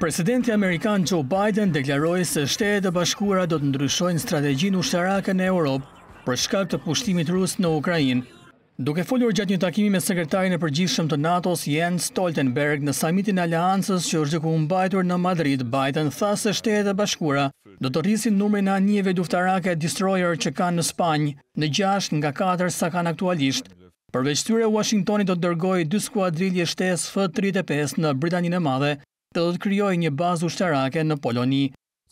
Presidenti amerikan Joe Biden deklaroi se Shtetet e Bashkuara do të ndryshojnë strategjinë ushtarake në Europë për shkak të pushtimit rus në Ukrainë. Duke folur gjatë një takimi me Sekretarin e Përgjithshëm të NATO-s, Jens Stoltenberg, në samitin e Aleancës që është duke u mbajtur në Madrid, Biden tha se Shtetet e Bashkuara do të rrisin numrin e anijeve luftarake destroyer që kanë në Spanjë në gjashtë nga katër sa kanë aktualisht. Përveç tyre, Uashingtoni do të dërgojë dy skuadrilje shtesë F tridhjetë e pesë në Britaninë e Madhe dhe do të krijojë një bazë ushtarake në Poloni.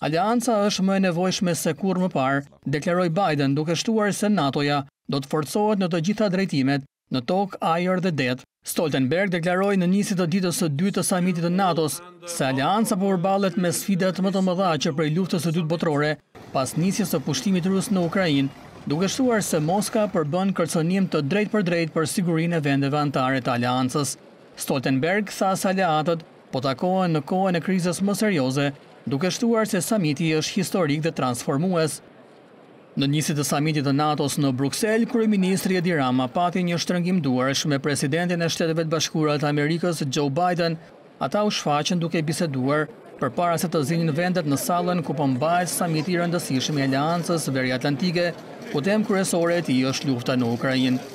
Aleanca është më e nevojshme se kurrë më parë, deklaroi Biden, duke shtuar se NATO-ja do të forcohet në të gjitha drejtimet, në tokë, ajër dhe det. Stoltenberg deklaroi në nisje të ditës së dytë të samitit të NATO-s se aleanca po përballet me sfidat më të mëdha që prej Luftës së Dytë Botërore, pas nisjes së pushtimit rus në Ukrainë, duke shtuar se Moska përbën kërcënim të drejtpërdrejtë për sigurinë e vendeve anëtare të aleancës. Stoltenberg tha se aleatët po takohen në kohën e krizës më serioze, duke shtuar se samiti është historik dhe transformues. Në nisje të samitit të NATO-s në Bruksel, kryeministri Edi Rama pati një shtrëngim duarsh me presidentin e Shteteve të Bashkuara të Amerikës, Joe Biden, Ata u shfaqën duke biseduar përpara se të zinin vendet në sallën ku po mbahet samiti i rëndësishëm i Aleancës Veriatlantike, ku temë kryesore e tij është lufta në Ukrainë.